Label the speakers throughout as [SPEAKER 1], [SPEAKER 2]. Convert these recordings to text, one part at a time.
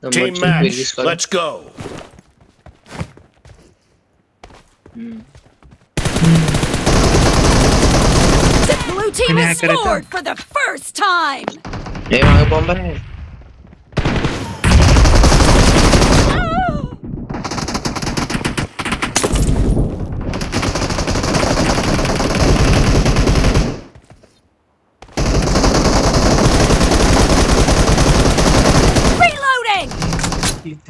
[SPEAKER 1] The
[SPEAKER 2] Team
[SPEAKER 1] match, let's go.
[SPEAKER 2] Hmm.
[SPEAKER 3] The blue team has scored for the first time. Hey, bomber.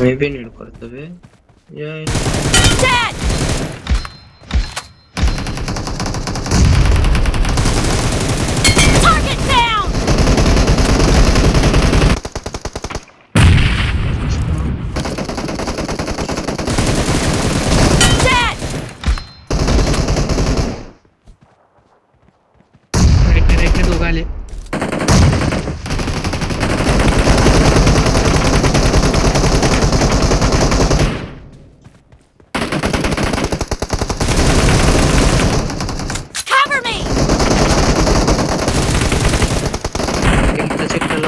[SPEAKER 2] मैं भी नहीं करता बे
[SPEAKER 3] यार Vale.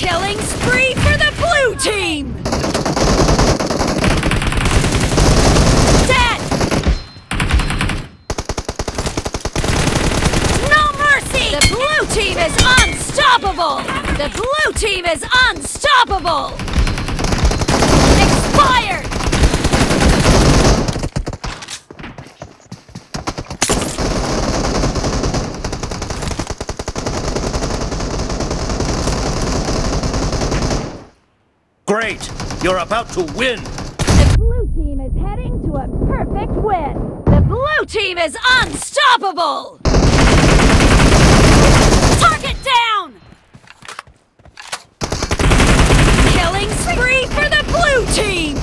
[SPEAKER 3] Killing spree for the blue team! Dead! No mercy! The blue team is unstoppable! The blue team is unstoppable! Expired!
[SPEAKER 1] Great. You're about to win.
[SPEAKER 3] The blue team is heading to a perfect win. The blue team is unstoppable. Target down. Killing spree for the blue team.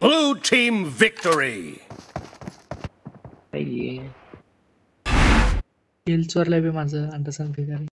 [SPEAKER 1] Blue team victory.
[SPEAKER 2] काही
[SPEAKER 4] L चोरला B माझं अंडरसन फिगारी